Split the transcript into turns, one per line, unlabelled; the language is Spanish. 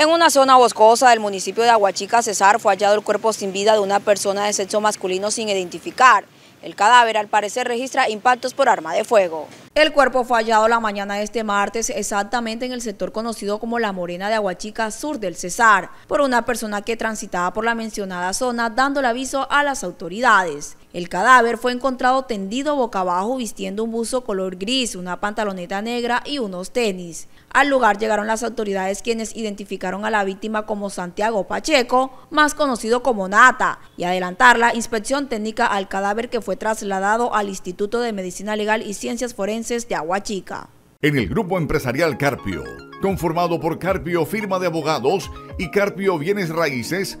En una zona boscosa del municipio de Aguachica, Cesar, fue hallado el cuerpo sin vida de una persona de sexo masculino sin identificar. El cadáver al parecer registra impactos por arma de fuego. El cuerpo fue hallado la mañana de este martes exactamente en el sector conocido como La Morena de Aguachica, sur del Cesar, por una persona que transitaba por la mencionada zona dando el aviso a las autoridades. El cadáver fue encontrado tendido boca abajo vistiendo un buzo color gris, una pantaloneta negra y unos tenis. Al lugar llegaron las autoridades quienes identificaron a la víctima como Santiago Pacheco, más conocido como Nata, y adelantar la inspección técnica al cadáver que fue trasladado al Instituto de Medicina Legal y Ciencias Forenses de Aguachica.
En el grupo empresarial Carpio, conformado por Carpio Firma de Abogados y Carpio Bienes Raíces,